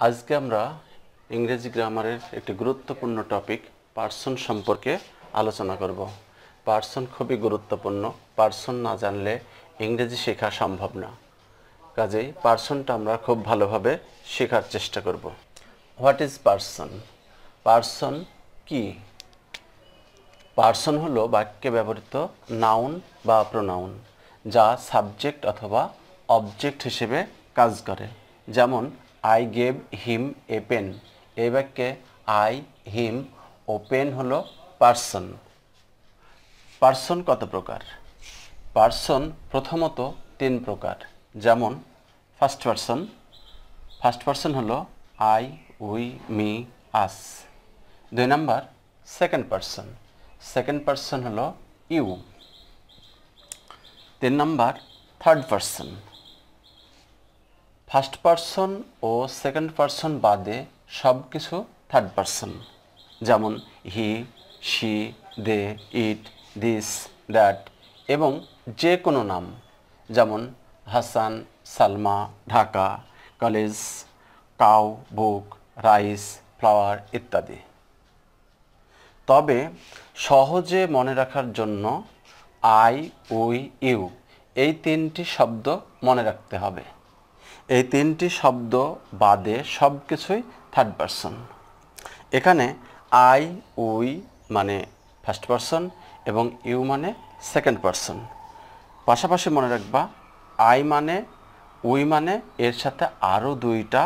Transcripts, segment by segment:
আজকে আমরা ইংরেজি গ্রামারের একটি গুরুত্বপূর্ণ টপিক, পার্সন সম্পর্কে আলোচনা করব। পার্সন খুবই গুরুত্বপূর্ণ। পার্সন না জানলে ইংরেজি শেখা সম্ভব না। কাজেই পার্সনটা আমরা খুব ভালোভাবে শেখার চেষ্টা করব। What is person? পার্সন কি? পার্সন হলো বাক্যে ব্যবহৃত নাউন বা প্রোনাউন, যা সাবজেক্ট অথবা অবজেক্ট হিসেবে কাজ করে। যেমন I gave him a pen এই বাক্যে আই হিম ও পেন হলো পার্সন পার্সন কত প্রকার? পার্সন প্রথমত তিন প্রকার। যেমন ফার্স্ট পার্সন ফার্স্ট পার্সন হলো আই উই মি আস দুই number second person second person হলো ইউ তিন number third person first person ও সেকেন্ড পার্সন বাদে সব কিছু থার্ড পার্সন। যেমন he, she, they, it, this, that এবং যে কোনো নাম। যেমন Hasan, Salma, Dhaka, college, cow, book, rice, flower ইত্যাদি। তবে সহজে মনে রাখার জন্য আই, উই, ইউ এই তিনটি শব্দ মনে রাখতে হবে। এই তিনটি শব্দ বাদে সব কিছুই থার্ড পারসন এখানে আই উই মানে ফার্স্ট পারসন এবং ইউ মানে সেকেন্ড পারসন পাশাপাশি মনে রাখবা আই মানে উই মানে এর সাথে আরও দুইটা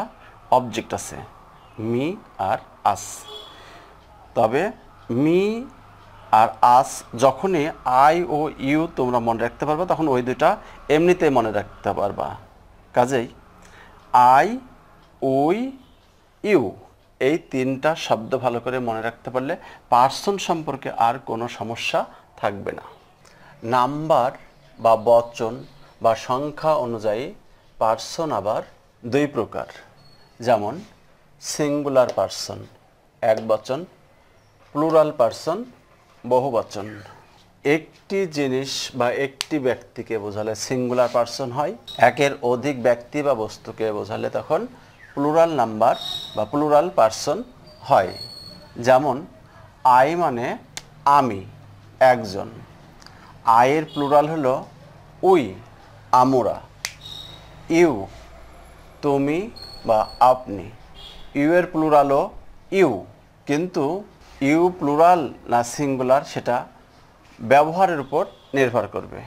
অবজেক্ট আছে মি আর আস তবে মি আর আস যখনই আই ও ইউ তোমরা মনে রাখতে পারবা, তখন ওই দুটা এমনিতে মনে রাখতে পারবা। কাজেই আই, উই, ইউ এই তিনটা শব্দ ভালো করে মনে রাখতে পারলে পার্সন সম্পর্কে আর কোনো সমস্যা থাকবে না। নাম্বার বা বচন বা সংখ্যা অনুযায়ী পার্সন আবার দুই প্রকার। যেমন, সিঙ্গুলার পার্সন এক বচন, প্লুরাল পার্সন বহু বচন একটি জিনিস বা একটি ব্যক্তিকে বোঝালে সিঙ্গুলার পার্সন হয়, একের অধিক ব্যক্তি বা বস্তুকে বোঝালে তখন প্লুরাল নাম্বার বা প্লুরাল পার্সন হয়। যেমন আই মানে আমি, একজন। আয়ের প্লুরাল হলো উই, আমরা। ইউ, তুমি বা আপনি। ইউ এর প্লুরালও ইউ, কিন্তু ইউ প্লুরাল না সিঙ্গুলার সেটা ব্যবহারের উপর নির্ভর করবে।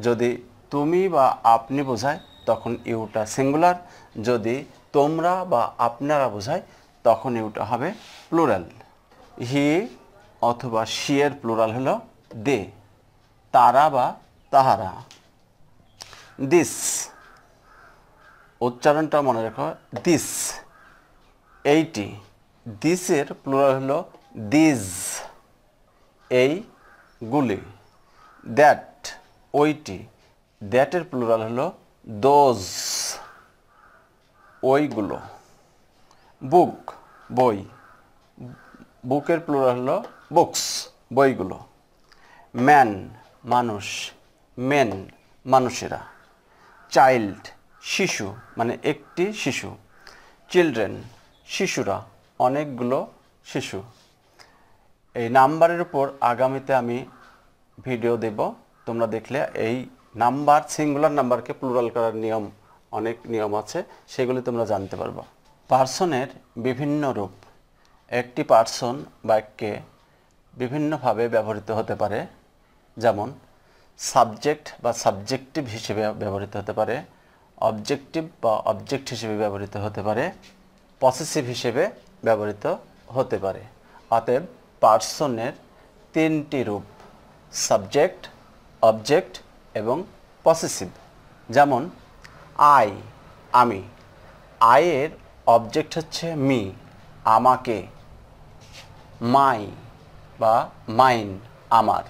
যদি তুমি বা আপনি বোঝায়, তখন ইউটা সিঙ্গুলার। যদি তোমরা বা আপনারা বোঝায়, তখন ইউটা হবে প্লুরাল। হি অথবা শি এর প্লুরাল হলো দে, তারা বা তাহারা। দিস, উচ্চারণটা মনে রেখো, দিস, এইটি। দিসের প্লুরাল হলো দিজ এই গুলি। দ্যাট ওইটি দ্যাটের প্লুরাল হলো দোজ ওইগুলো। বুক বই। বুকের প্লুরাল হলো বুকস বইগুলো। ম্যান মানুষ। মেন মানুষেরা। চাইল্ড শিশু মানে একটি শিশু। চিলড্রেন শিশুরা। অনেকগুলো শিশু। এই নাম্বারের উপর আগামীতে আমি ভিডিও দেব। তোমরা দেখলে এই নাম্বার, সিঙ্গুলার নাম্বারকে প্লুরাল করার নিয়ম, অনেক নিয়ম আছে, সেগুলি তোমরা জানতে পারবা। পার্সনের বিভিন্ন রূপ। একটি পার্সন বাক্যে বিভিন্নভাবে ব্যবহৃত হতে পারে। যেমন, সাবজেক্ট বা সাবজেক্টিভ হিসেবে ব্যবহৃত হতে পারে, অবজেক্টিভ বা অবজেক্ট হিসেবে ব্যবহৃত হতে পারে, পসেসিভ হিসেবে ব্যবহৃত হতে পারে। অতএব পার্সনের তিনটি রূপ, সাবজেক্ট, অবজেক্ট এবং পসেসিভ। যেমন, আই, আমি। আয়ের অবজেক্ট হচ্ছে মি, আমাকে। মাই বা মাইন, আমার।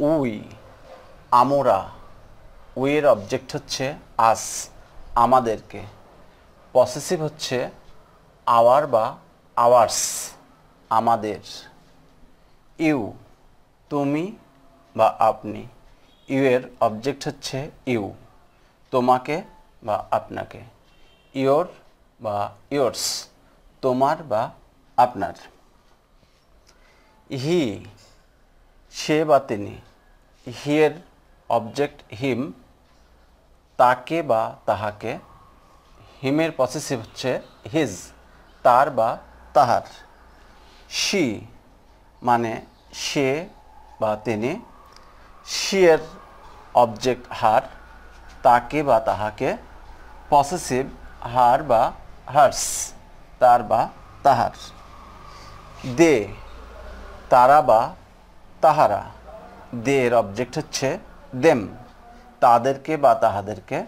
উই, আমরা। উইয়ের অবজেক্ট হচ্ছে আস, আমাদেরকে। পসেসিভ হচ্ছে আওয়ার বা আওয়ার্স। আমাদের। ইউ, তুমি বা আপনি। ইউ এর অবজেক্ট হচ্ছে ইউ, তোমাকে বা আপনাকে। ইয়োর বা ইয়োর্স, তোমার বা আপনার। হি, সে বা তিনি। হিয়ের অবজেক্ট হিম, তাকে বা তাহাকে। হিমের পসেসিভ হচ্ছে হিজ তার বা তাহার। শি মানে সে বা তিনি শিয়ের অবজেক্ট হার, তাকে বা তাহাকে পসেসিভ হার বা হার্স তার বা তাহার। দে, তারা বা তাহারা। দের অবজেক্ট হচ্ছে দেম তাদেরকে বা তাহাদেরকে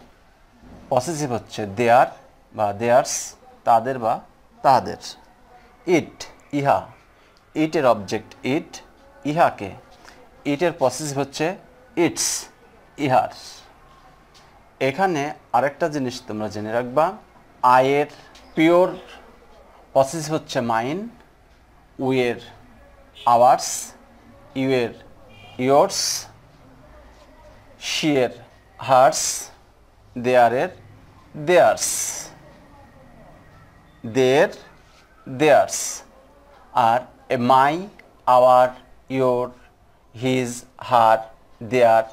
পসেসিভ হচ্ছে দেয়ার বা দেয়ার্স তাদের বা তাহাদের। ইট ইহা ইটের অবজেক্ট ইট ইহাকে ইটের পসেসিভ হচ্ছে ইটস ইহার। এখানে আরেকটা জিনিস তোমরা জেনে রাখবা, আয়ের পিওর প্রসেস হচ্ছে মাইন উয়ের আওয়ার্স ইউয়ের ইয়োর্স শিয়ের হার্স দেয়ারের দেয়ার্স দের দেয়ার্স আর এ my, our your his, her, their,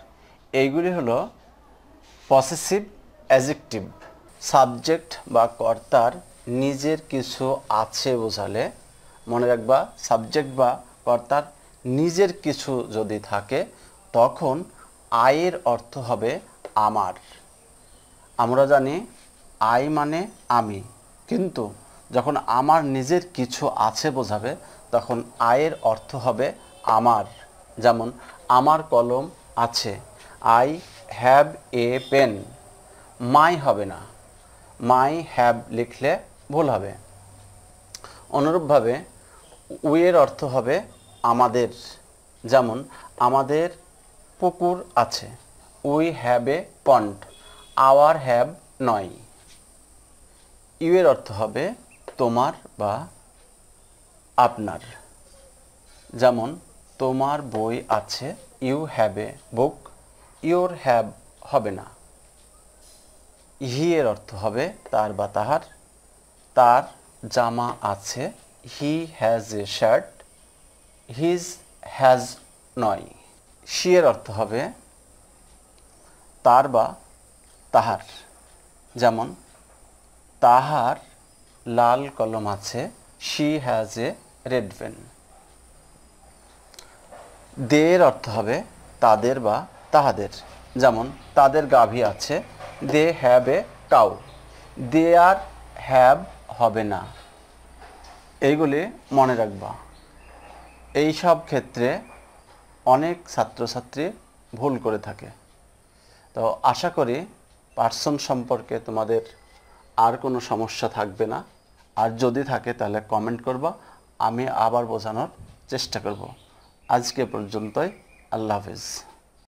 এইগুলি হলো পসেসিভ অ্যাজেক্টিভ। সাবজেক্ট বা কর্তার নিজের কিছু আছে বোঝালে মনে রাখবা, সাবজেক্ট বা কর্তার নিজের কিছু যদি থাকে, তখন আয়ের অর্থ হবে আমার। আমরা জানি আই মানে আমি, কিন্তু যখন আমার নিজের কিছু আছে বোঝাবে, তখন আয়ের অর্থ হবে আমার। যেমন, আমার কলম আছে। I have a pen my হবে না। মাই হ্যাভ লিখলে ভুল হবে। অনুরূপভাবে উয়ের অর্থ হবে আমাদের। যেমন, আমাদের পুকুর আছে। We have a pond our have নয়। ইউয়ের অর্থ হবে তোমার বা আপনার। যেমন, তোমার বই আছে, you have a book your have হবে না। হি এর অর্থ হবে তার বা তাহার। তার জামা আছে, he has a shirt, his has নয়। শি এর অর্থ হবে তার বা তাহার। যেমন, তাহার লাল কলম আছে, she has a red pen দের অর্থ হবে তাদের বা তাহাদের। যেমন, তাদের গাভী আছে, they have a cow they R have হবে না। এইগুলি মনে রাখবা। এই সব ক্ষেত্রে অনেক ছাত্রছাত্রী ভুল করে থাকে। তো আশা করি পার্সন সম্পর্কে তোমাদের আর কোনো সমস্যা থাকবে না। আর যদি থাকে তাহলে কমেন্ট করব, আমি আবার বোঝানোর চেষ্টা করব। আজকে পর্যন্তই, আল্লাহ হাফিজ।